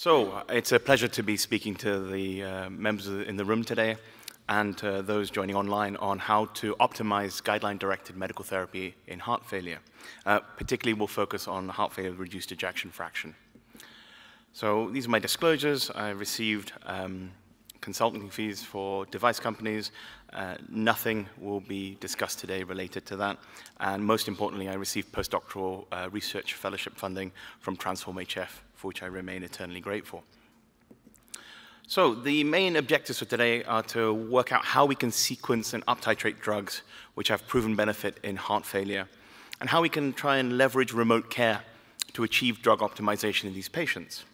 So it's a pleasure to be speaking to the uh, members in the room today and those joining online on how to optimize guideline-directed medical therapy in heart failure. Uh, particularly, we'll focus on heart failure with reduced ejection fraction. So these are my disclosures. I received um, consulting fees for device companies. Uh, nothing will be discussed today related to that. And most importantly, I received postdoctoral uh, research fellowship funding from Transform HF, for which I remain eternally grateful. So the main objectives for today are to work out how we can sequence and uptitrate drugs which have proven benefit in heart failure, and how we can try and leverage remote care to achieve drug optimization in these patients.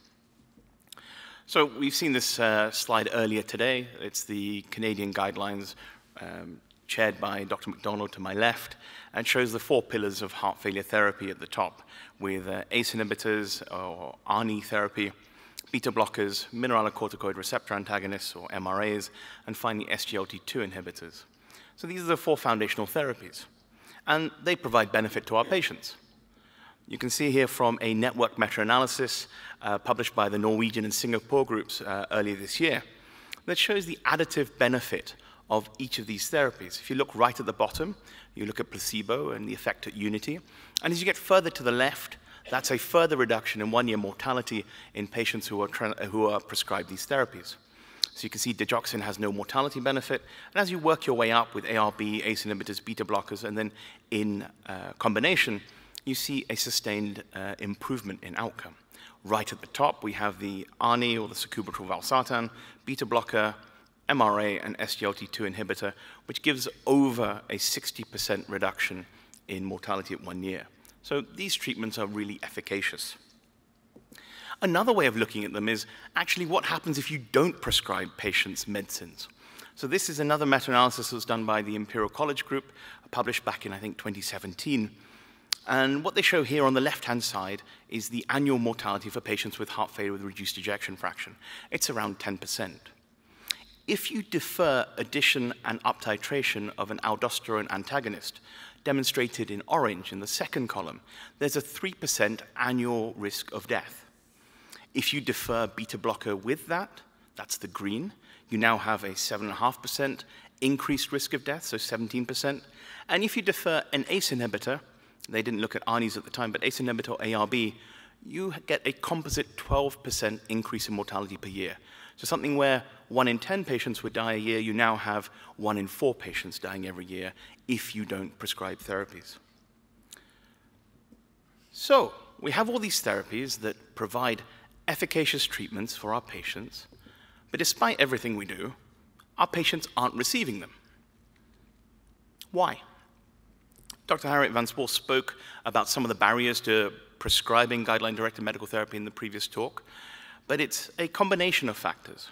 So we've seen this uh, slide earlier today. It's the Canadian guidelines um, chaired by Dr. McDonald to my left, and shows the four pillars of heart failure therapy at the top, with uh, ACE inhibitors or ARNI therapy, beta blockers, mineralocorticoid receptor antagonists or MRAs, and finally SGLT2 inhibitors. So these are the four foundational therapies, and they provide benefit to our patients. You can see here from a network meta-analysis uh, published by the Norwegian and Singapore groups uh, earlier this year that shows the additive benefit of each of these therapies. If you look right at the bottom, you look at placebo and the effect at unity. And as you get further to the left, that's a further reduction in one-year mortality in patients who are, who are prescribed these therapies. So you can see digoxin has no mortality benefit. And as you work your way up with ARB, ACE inhibitors, beta blockers, and then in uh, combination, you see a sustained uh, improvement in outcome. Right at the top, we have the ARNI, or the sacubitril valsartan, beta blocker, MRA, and SGLT2 inhibitor, which gives over a 60% reduction in mortality at one year. So these treatments are really efficacious. Another way of looking at them is actually what happens if you don't prescribe patients medicines. So this is another meta-analysis that was done by the Imperial College Group, published back in, I think, 2017, and what they show here on the left-hand side is the annual mortality for patients with heart failure with reduced ejection fraction. It's around 10%. If you defer addition and uptitration of an aldosterone antagonist, demonstrated in orange in the second column, there's a 3% annual risk of death. If you defer beta blocker with that, that's the green, you now have a 7.5% increased risk of death, so 17%. And if you defer an ACE inhibitor, they didn't look at ARNIs at the time, but ACE inhibitor ARB, you get a composite 12% increase in mortality per year. So something where one in 10 patients would die a year, you now have one in four patients dying every year if you don't prescribe therapies. So we have all these therapies that provide efficacious treatments for our patients, but despite everything we do, our patients aren't receiving them. Why? Dr. Harriette Van Spall spoke about some of the barriers to prescribing guideline-directed medical therapy in the previous talk, but it's a combination of factors.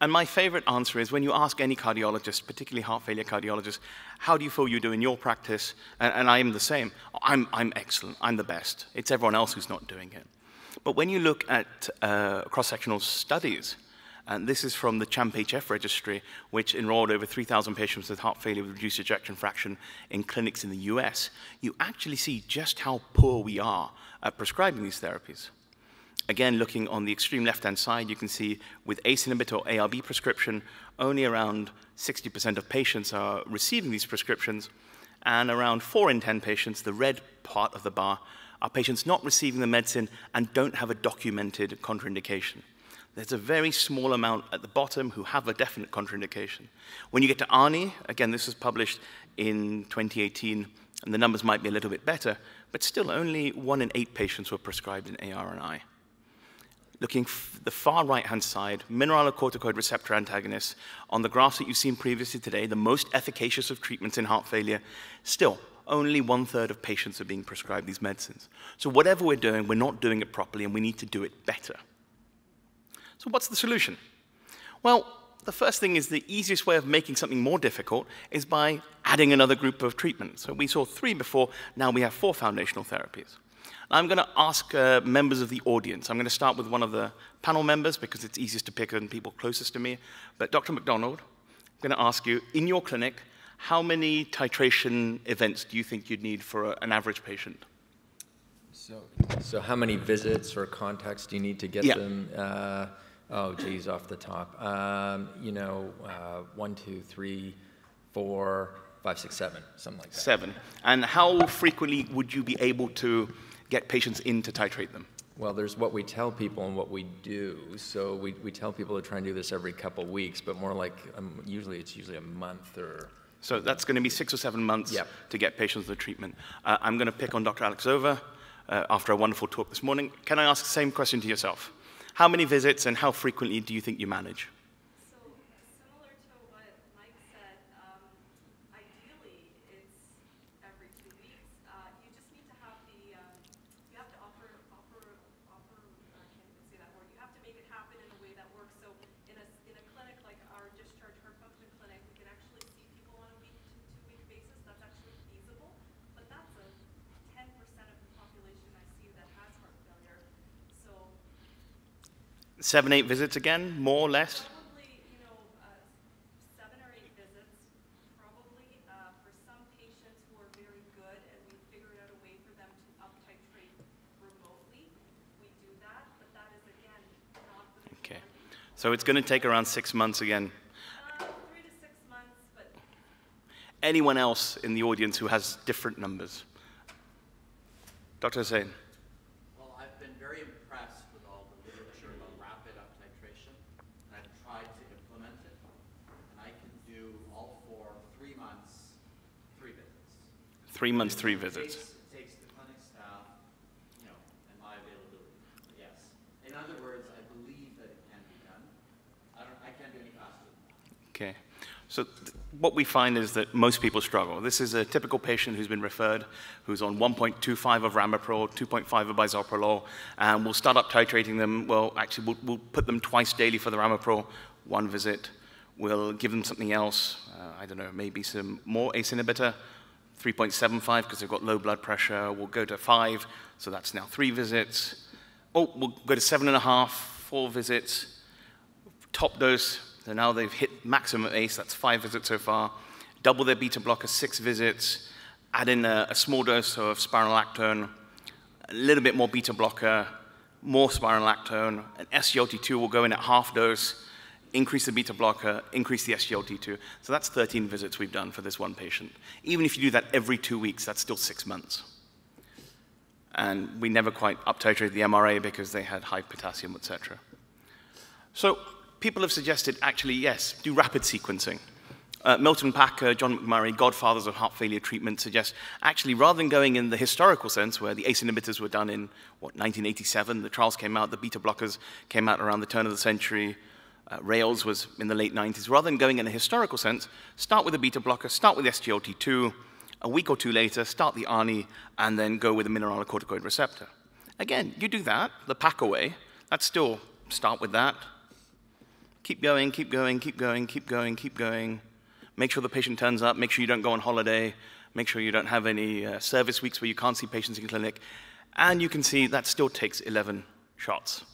And my favorite answer is when you ask any cardiologist, particularly heart failure cardiologist, how do you feel you do in your practice? And, and I am the same. I'm, I'm excellent. I'm the best. It's everyone else who's not doing it. But when you look at uh, cross-sectional studies, and this is from the CHAMP-HF registry, which enrolled over 3,000 patients with heart failure with reduced ejection fraction in clinics in the US. You actually see just how poor we are at prescribing these therapies. Again, looking on the extreme left-hand side, you can see with ACE inhibitor or ARB prescription, only around 60% of patients are receiving these prescriptions, and around 4 in 10 patients, the red part of the bar, are patients not receiving the medicine and don't have a documented contraindication. There's a very small amount at the bottom who have a definite contraindication. When you get to ARNI, again, this was published in 2018, and the numbers might be a little bit better, but still only one in eight patients were prescribed an ARNI. Looking the far right-hand side, mineralocorticoid receptor antagonists, on the graphs that you've seen previously today, the most efficacious of treatments in heart failure, still, only one-third of patients are being prescribed these medicines. So whatever we're doing, we're not doing it properly, and we need to do it better. So what's the solution? Well, the first thing is the easiest way of making something more difficult is by adding another group of treatments. So we saw three before, now we have four foundational therapies. I'm going to ask uh, members of the audience. I'm going to start with one of the panel members because it's easiest to pick on people closest to me. But Dr. McDonald, I'm going to ask you, in your clinic, how many titration events do you think you'd need for a, an average patient? So, so how many visits or contacts do you need to get Yeah. them? Uh, oh, geez, off the top. Um, you know, uh, one, two, three, four, five, six, seven, something like that. Seven. And how frequently would you be able to get patients in to titrate them? Well, there's what we tell people and what we do. So we, we tell people to try and do this every couple weeks, but more like um, usually it's usually a month or So that's going to be six or seven months Yep. to get patients the treatment. Uh, I'm going to pick on Dr. Alexova uh, after a wonderful talk this morning. Can I ask the same question to yourself? How many visits and how frequently do you think you manage? So similar to what Mike said, um, ideally it's every two weeks. Uh, you just need to have the, um, you have to offer, offer, offer, uh, I can't even say that word. You have to make it happen in a way that works. So in a, in a clinic like our discharge heart function clinic, we can actually see people on a week to two-week basis. That's actually feasible. But that's a ten percent of the population I see that has heart failure. So Seven, eight visits again? More, or less? Probably, you know, uh, seven or eight visits, probably. Uh, For some patients who are very good and we figured out a way for them to up-titrate remotely, we do that, but that is, again, not the Okay. So it's going to take around six months again. Uh, Three to six months, but Anyone else in the audience who has different numbers? Dr. Hussain? Well, I've been very impressed with all the literature about rapid up titration, and I've tried to implement it, and I can do all for three months, three visits. Three months, three visits. takes- takes the clinic staff, you know, and my availability, yes. In other words, I believe that it can be done. I don't, I can't do any faster. Okay. So th- what we find is that most people struggle. This is a typical patient who's been referred, who's on 1.25 of ramipril, 2.5 of bisoprolol, and we'll start up titrating them. Well, actually, we'll, we'll put them twice daily for the ramipril, one visit. We'll give them something else, uh, I don't know, maybe some more ACE inhibitor, 3.75 because they've got low blood pressure. We'll go to five, so that's now three visits. Oh, we'll go to seven and a half, four visits top dose, so now they've hit maximum ACE, that's five visits so far. Double their beta blocker, six visits. Add in a, a small dose of spironolactone, a little bit more beta blocker, more spironolactone. An SGLT2 will go in at half dose, increase the beta blocker, increase the SGLT2. So that's 13 visits we've done for this one patient. Even if you do that every two weeks, that's still six months. And we never quite up titrated the MRA because they had high potassium, etc. So people have suggested, actually, yes, do rapid sequencing. Uh, Milton Packer, John McMurray, godfathers of heart failure treatment, suggest actually rather than going in the historical sense where the ACE inhibitors were done in, what, 1987, the trials came out, the beta blockers came out around the turn of the century, uh, RALES was in the late 90s, rather than going in a historical sense, start with a beta blocker, start with SGLT2, a week or two later, start the ARNI, and then go with a mineralocorticoid receptor. Again, you do that, the Packer way, that's still start with that, keep going, keep going, keep going, keep going, keep going. Make sure the patient turns up. Make sure you don't go on holiday. Make sure you don't have any uh, service weeks where you can't see patients in clinic. And you can see that still takes 11 shots.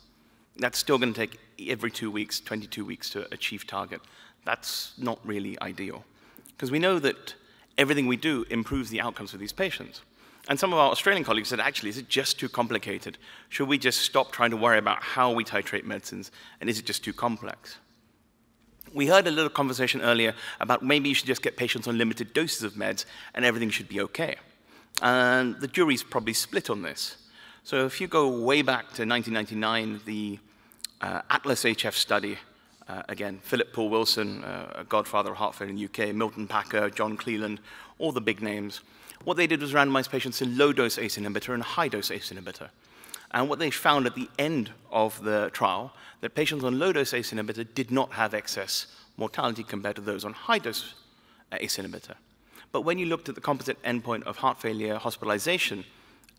That's still going to take every two weeks, 22 weeks to achieve target. That's not really ideal. Because we know that everything we do improves the outcomes for these patients. And some of our Australian colleagues said, actually, is it just too complicated? Should we just stop trying to worry about how we titrate medicines? And is it just too complex? We heard a little conversation earlier about maybe you should just get patients on limited doses of meds and everything should be okay. And the jury's probably split on this. So if you go way back to 1999, the uh, Atlas HF study, uh, again, Philip Poole-Wilson, uh, godfather of heart failure in the UK, Milton Packer, John Cleland, all the big names. What they did was randomize patients to low-dose ACE inhibitor and high-dose ACE inhibitor. And what they found at the end of the trial, that patients on low-dose ACE inhibitor did not have excess mortality compared to those on high-dose ACE inhibitor. But when you looked at the composite endpoint of heart failure, hospitalization,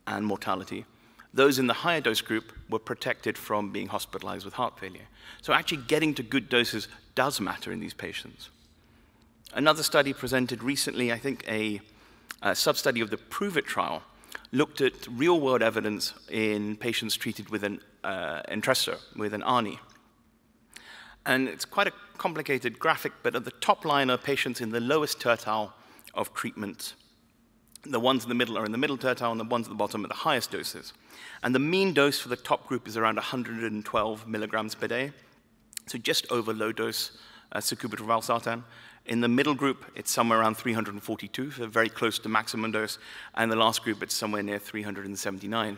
and mortality, those in the higher dose group were protected from being hospitalized with heart failure. So actually getting to good doses does matter in these patients. Another study presented recently, I think a, a sub-study of the Prove It trial, looked at real-world evidence in patients treated with an uh, Entresto, with an ARNI. And it's quite a complicated graphic, but at the top line are patients in the lowest tertile of treatment The ones in the middle are in the middle tertile, and the ones at the bottom are the highest doses. And the mean dose for the top group is around 112 milligrams per day, so just over low dose uh, sacubitril valsartan. In the middle group, it's somewhere around 342, so very close to maximum dose. And the last group, it's somewhere near 379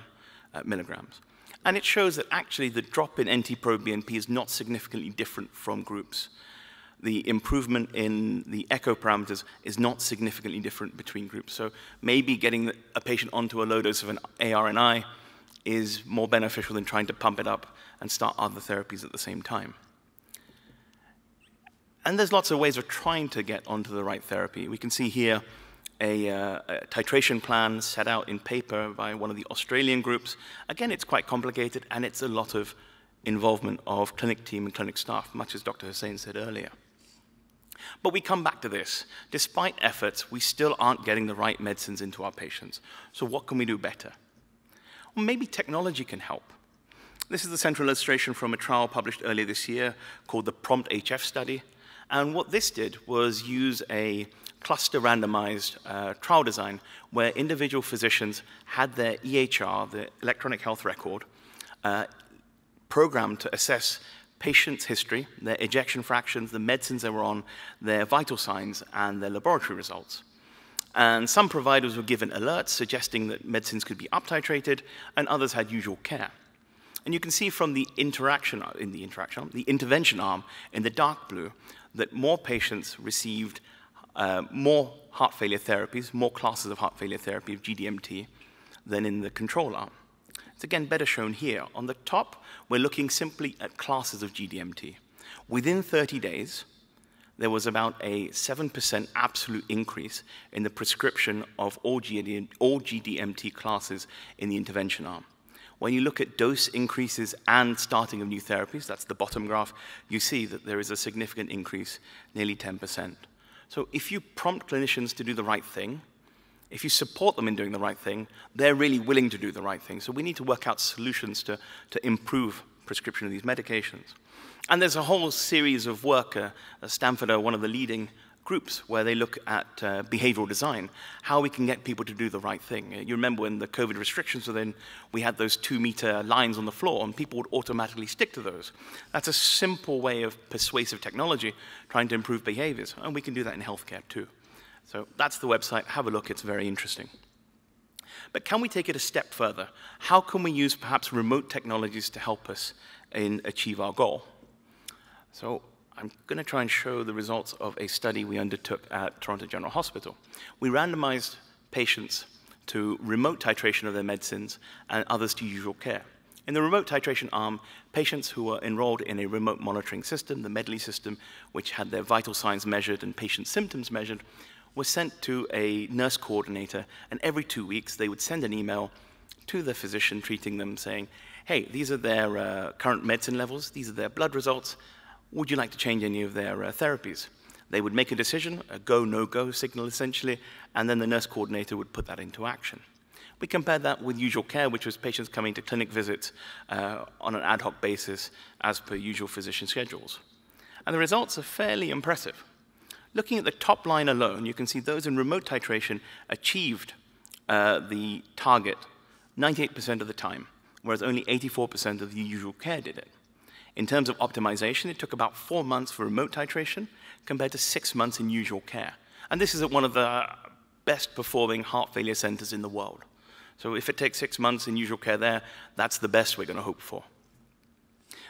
uh, milligrams. And it shows that actually the drop in NT-proBNP is not significantly different from groups. The improvement in the echo parameters is not significantly different between groups. So maybe getting a patient onto a low dose of an ARNI is more beneficial than trying to pump it up and start other therapies at the same time. And there's lots of ways of trying to get onto the right therapy. We can see here a, uh, a, titration plan set out in paper by one of the Australian groups. Again, it's quite complicated, and it's a lot of involvement of clinic team and clinic staff, much as Dr. Hussain said earlier. But we come back to this. Despite efforts, we still aren't getting the right medicines into our patients. So what can we do better? Well, maybe technology can help. This is the central illustration from a trial published earlier this year called the PROMPT HF study. And what this did was use a cluster randomized uh, trial design where individual physicians had their EHR, the electronic health record, uh, programmed to assess patients' history, their ejection fractions, the medicines they were on, their vital signs, and their laboratory results. And some providers were given alerts suggesting that medicines could be uptitrated, and others had usual care. And you can see from the interaction, in the interaction, the intervention arm in the dark blue, that more patients received uh, more heart failure therapies, more classes of heart failure therapy of GDMT than in the control arm. It's again better shown here. On the top, we're looking simply at classes of GDMT. Within 30 days, there was about a 7% absolute increase in the prescription of all, all GDMT classes in the intervention arm. When you look at dose increases and starting of new therapies, that's the bottom graph, you see that there is a significant increase, nearly 10%. So if you prompt clinicians to do the right thing, if you support them in doing the right thing, they're really willing to do the right thing. So we need to work out solutions to, to improve prescription of these medications. And there's a whole series of work. Uh, Stanford are one of the leading groups where they look at uh, behavioral design, how we can get people to do the right thing. Uh, you remember when the COVID restrictions were in, we had those two meter lines on the floor and people would automatically stick to those. That's a simple way of persuasive technology trying to improve behaviors, and we can do that in healthcare too. So that's the website. Have a look. It's very interesting. But can we take it a step further? How can we use perhaps remote technologies to help us in achieve our goal? So I'm going to try and show the results of a study we undertook at Toronto General Hospital. We randomized patients to remote titration of their medicines and others to usual care. In the remote titration arm, patients who were enrolled in a remote monitoring system, the Medly system, which had their vital signs measured and patient symptoms measured, were sent to a nurse coordinator, and every two weeks they would send an email to the physician treating them saying, hey, these are their uh, current medicine levels, these are their blood results, would you like to change any of their uh, therapies? They would make a decision, a go, no go signal essentially, and then the nurse coordinator would put that into action. We compared that with usual care, which was patients coming to clinic visits uh, on an ad hoc basis as per usual physician schedules. And the results are fairly impressive. Looking at the top line alone, you can see those in remote titration achieved uh, the target 98% of the time, whereas only 84% of the usual care did it. In terms of optimization, it took about four months for remote titration compared to six months in usual care. And this is at one of the best performing heart failure centers in the world. So if it takes six months in usual care there, that's the best we're going to hope for.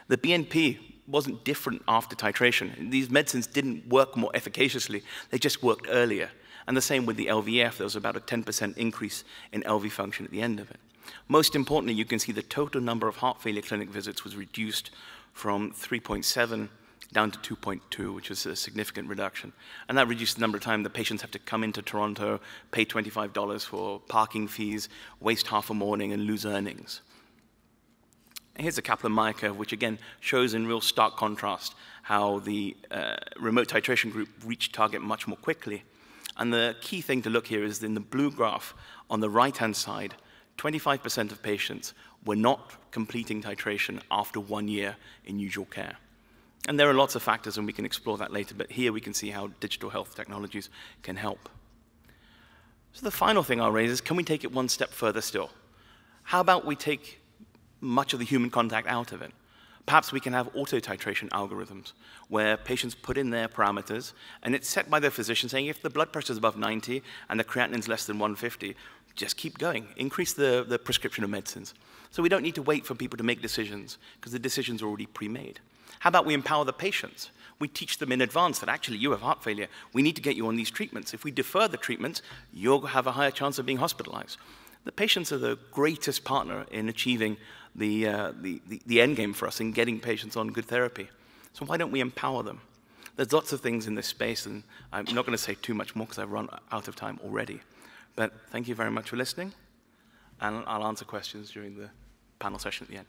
The BNP wasn't different after titration. These medicines didn't work more efficaciously, they just worked earlier. And the same with the LVF, there was about a 10% increase in LV function at the end of it. Most importantly, you can see the total number of heart failure clinic visits was reduced from 3.7 down to 2.2, which is a significant reduction. And that reduced the number of times the patients have to come into Toronto, pay $25 for parking fees, waste half a morning, and lose earnings. Here's a Kaplan-Meier curve, which again shows in real stark contrast how the uh, remote titration group reached target much more quickly. And the key thing to look here is in the blue graph on the right-hand side, 25% of patients were not completing titration after one year in usual care. And there are lots of factors, and we can explore that later, but here we can see how digital health technologies can help. So the final thing I'll raise is, can we take it one step further still? How about we take much of the human contact out of it? Perhaps we can have auto-titration algorithms where patients put in their parameters and it's set by their physician saying if the blood pressure is above 90 and the creatinine is less than 150, just keep going. Increase the, the prescription of medicines. So we don't need to wait for people to make decisions because the decisions are already pre-made. How about we empower the patients? We teach them in advance that actually you have heart failure. We need to get you on these treatments. If we defer the treatments, you'll have a higher chance of being hospitalized. The patients are the greatest partner in achieving the, uh, the, the, the end game for us in getting patients on good therapy. So why don't we empower them? There's lots of things in this space, and I'm not going to say too much more because I've run out of time already. But thank you very much for listening, and I'll answer questions during the panel session at the end.